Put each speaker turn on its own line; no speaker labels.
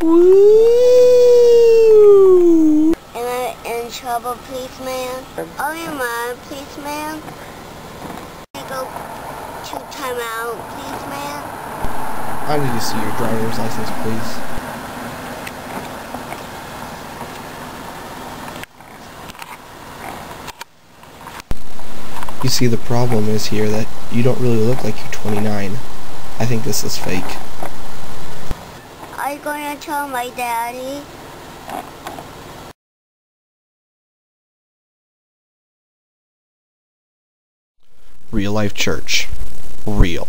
Woo!
Am I in trouble, policeman? Oh, am I, policeman? Can I go to timeout, policeman?
I need to see your driver's license, please. You see, the problem is here that you don't really look like you're 29. I think this is fake.
You going to tell my daddy?
Real life church. Real.